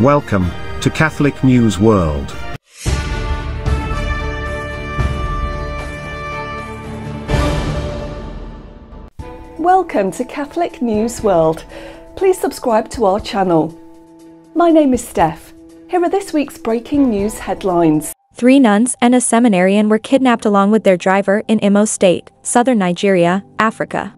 Welcome to Catholic News World. Welcome to Catholic News World. Please subscribe to our channel. My name is Steph. Here are this week's breaking news headlines. Three nuns and a seminarian were kidnapped along with their driver in Imo State, southern Nigeria, Africa.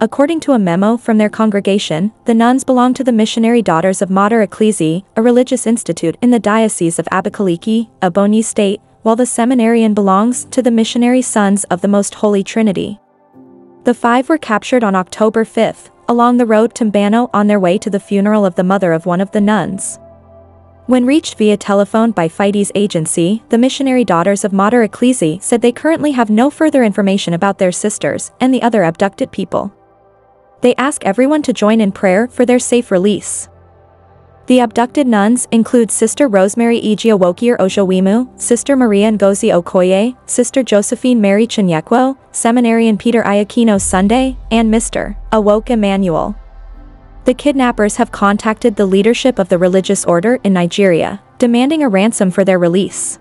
According to a memo from their congregation, the nuns belong to the Missionary Daughters of Mater Ecclesiae, a religious institute in the Diocese of Abakaliki, Ebonyi State, while the seminarian belongs to the Missionary Sons of the Most Holy Trinity. The five were captured on October 5, along the road to Mbano on their way to the funeral of the mother of one of the nuns. When reached via telephone by Fides agency, the missionary daughters of Mater Ecclesiae said they currently have no further information about their sisters and the other abducted people. They ask everyone to join in prayer for their safe release. The abducted nuns include Sister Rosemary Igiawokir Ojowimu, Sister Maria Ngozi Okoye, Sister Josephine Mary Chinyekwo, Seminarian Peter Iakino Sunday, and Mr. Awoke Emmanuel. The kidnappers have contacted the leadership of the religious order in Nigeria, demanding a ransom for their release.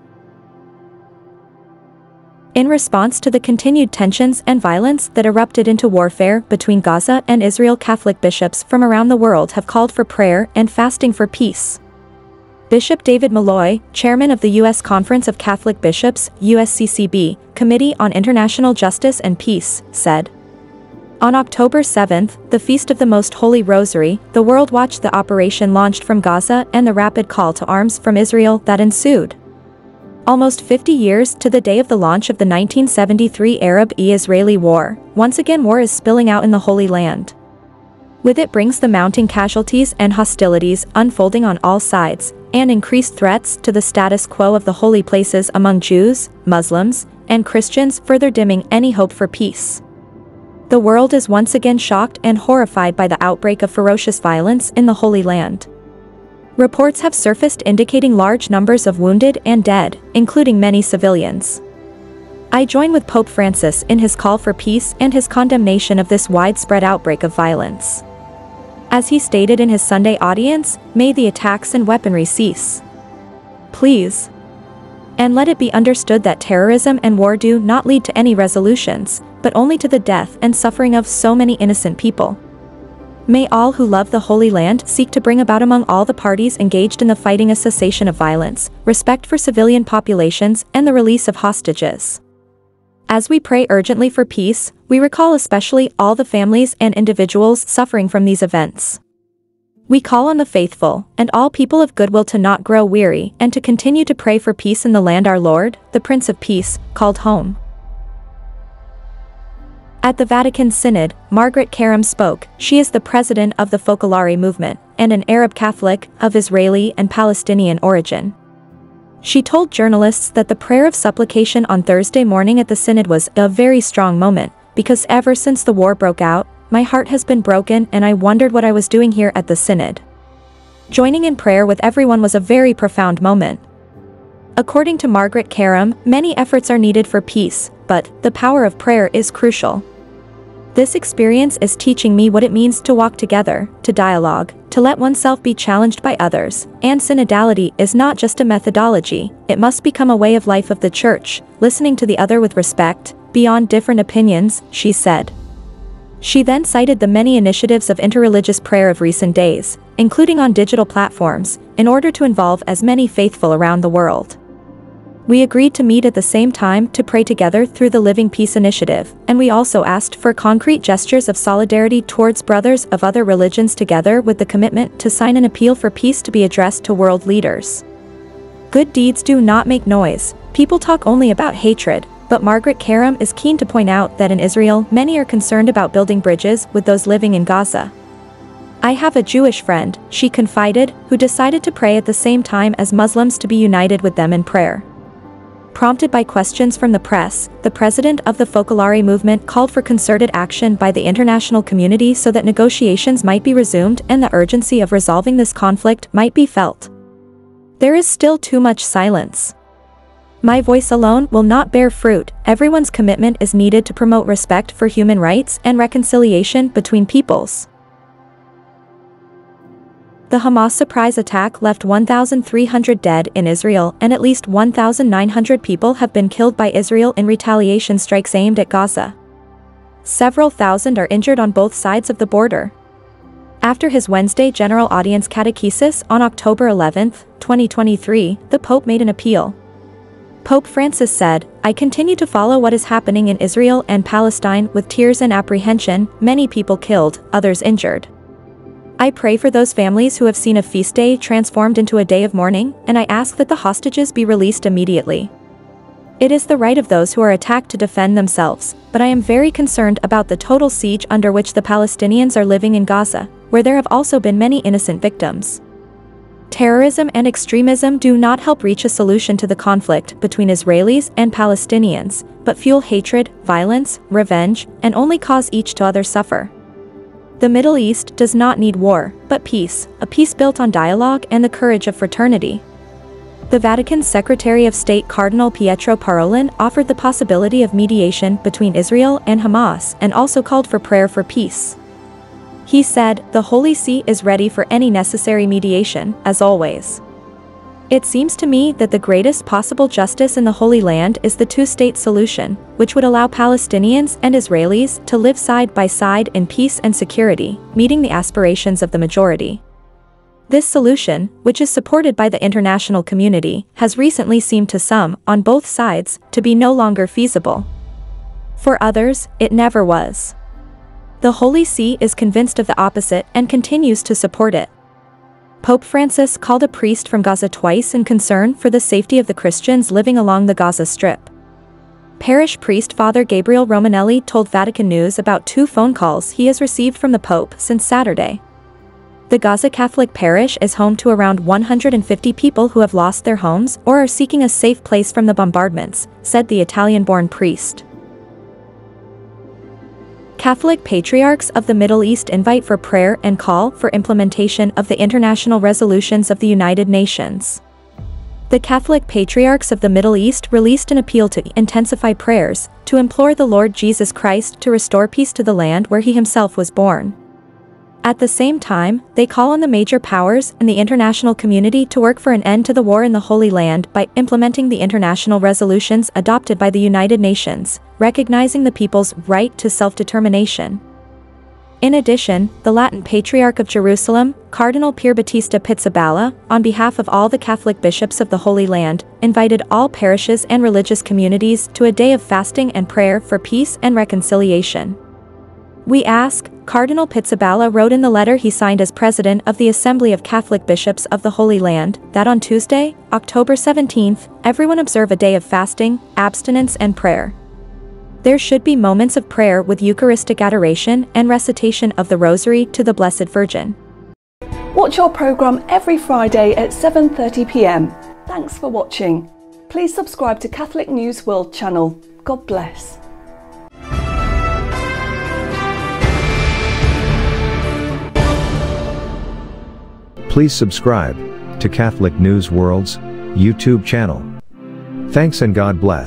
In response to the continued tensions and violence that erupted into warfare between Gaza and Israel Catholic bishops from around the world have called for prayer and fasting for peace. Bishop David Malloy, chairman of the U.S. Conference of Catholic Bishops, USCCB, Committee on International Justice and Peace, said, on October 7, the Feast of the Most Holy Rosary, the world watched the operation launched from Gaza and the rapid call to arms from Israel that ensued. Almost 50 years to the day of the launch of the 1973 Arab-Israeli War, once again war is spilling out in the Holy Land. With it brings the mounting casualties and hostilities unfolding on all sides, and increased threats to the status quo of the holy places among Jews, Muslims, and Christians further dimming any hope for peace. The world is once again shocked and horrified by the outbreak of ferocious violence in the Holy Land. Reports have surfaced indicating large numbers of wounded and dead, including many civilians. I join with Pope Francis in his call for peace and his condemnation of this widespread outbreak of violence. As he stated in his Sunday audience, may the attacks and weaponry cease. Please. And let it be understood that terrorism and war do not lead to any resolutions, but only to the death and suffering of so many innocent people. May all who love the Holy Land seek to bring about among all the parties engaged in the fighting a cessation of violence, respect for civilian populations, and the release of hostages. As we pray urgently for peace, we recall especially all the families and individuals suffering from these events. We call on the faithful and all people of goodwill to not grow weary and to continue to pray for peace in the land our Lord, the Prince of Peace, called home. At the Vatican Synod, Margaret Karram spoke. She is the president of the Focolare movement and an Arab Catholic of Israeli and Palestinian origin. She told journalists that the prayer of supplication on Thursday morning at the Synod was a very strong moment, because ever since the war broke out, my heart has been broken and I wondered what I was doing here at the Synod. Joining in prayer with everyone was a very profound moment. According to Margaret Karram, many efforts are needed for peace, but the power of prayer is crucial. This experience is teaching me what it means to walk together, to dialogue, to let oneself be challenged by others, and synodality is not just a methodology, it must become a way of life of the church, listening to the other with respect, beyond different opinions, she said. She then cited the many initiatives of interreligious prayer of recent days, including on digital platforms, in order to involve as many faithful around the world. We agreed to meet at the same time to pray together through the Living Peace Initiative, and we also asked for concrete gestures of solidarity towards brothers of other religions together with the commitment to sign an appeal for peace to be addressed to world leaders. Good deeds do not make noise, people talk only about hatred, but Margaret Karram is keen to point out that in Israel many are concerned about building bridges with those living in Gaza. I have a Jewish friend, she confided, who decided to pray at the same time as Muslims to be united with them in prayer. Prompted by questions from the press, the president of the Focolare movement called for concerted action by the international community so that negotiations might be resumed and the urgency of resolving this conflict might be felt. There is still too much silence. My voice alone will not bear fruit, everyone's commitment is needed to promote respect for human rights and reconciliation between peoples. The Hamas surprise attack left 1,300 dead in Israel and at least 1,900 people have been killed by Israel in retaliation strikes aimed at Gaza. Several thousand are injured on both sides of the border. After his Wednesday general audience catechesis on October 11, 2023, the Pope made an appeal. Pope Francis said, I continue to follow what is happening in Israel and Palestine with tears and apprehension, many people killed, others injured. I pray for those families who have seen a feast day transformed into a day of mourning, and I ask that the hostages be released immediately. It is the right of those who are attacked to defend themselves, but I am very concerned about the total siege under which the Palestinians are living in Gaza, where there have also been many innocent victims. Terrorism and extremism do not help reach a solution to the conflict between Israelis and Palestinians, but fuel hatred, violence, revenge, and only cause each to other suffer. The Middle East does not need war, but peace, a peace built on dialogue and the courage of fraternity. The Vatican's Secretary of State Cardinal Pietro Parolin offered the possibility of mediation between Israel and Hamas and also called for prayer for peace. He said, the Holy See is ready for any necessary mediation, as always. It seems to me that the greatest possible justice in the Holy Land is the two-state solution, which would allow Palestinians and Israelis to live side by side in peace and security, meeting the aspirations of the majority. This solution, which is supported by the international community, has recently seemed to some, on both sides, to be no longer feasible. For others, it never was. The Holy See is convinced of the opposite and continues to support it. Pope Francis called a priest from Gaza twice in concern for the safety of the Christians living along the Gaza Strip. Parish priest Father Gabriel Romanelli told Vatican News about two phone calls he has received from the Pope since Saturday. The Gaza Catholic parish is home to around 150 people who have lost their homes or are seeking a safe place from the bombardments, said the Italian-born priest. Catholic Patriarchs of the Middle East invite for prayer and call for implementation of the international resolutions of the United Nations. The Catholic Patriarchs of the Middle East released an appeal to intensify prayers, to implore the Lord Jesus Christ to restore peace to the land where he himself was born. At the same time, they call on the major powers and the international community to work for an end to the war in the Holy Land by implementing the international resolutions adopted by the United Nations, recognizing the people's right to self-determination. In addition, the Latin Patriarch of Jerusalem, Cardinal Pierbattista Pizzaballa, on behalf of all the Catholic bishops of the Holy Land, invited all parishes and religious communities to a day of fasting and prayer for peace and reconciliation. We ask, Cardinal Pizzaballa wrote in the letter he signed as president of the Assembly of Catholic Bishops of the Holy Land, that on Tuesday, October 17, everyone observe a day of fasting, abstinence and prayer. There should be moments of prayer with Eucharistic adoration and recitation of the Rosary to the Blessed Virgin. Watch our programme every Friday at 7.30pm. Thanks for watching. Please subscribe to Catholic News World channel. God bless. Please subscribe to Catholic News World's YouTube channel. Thanks and God bless.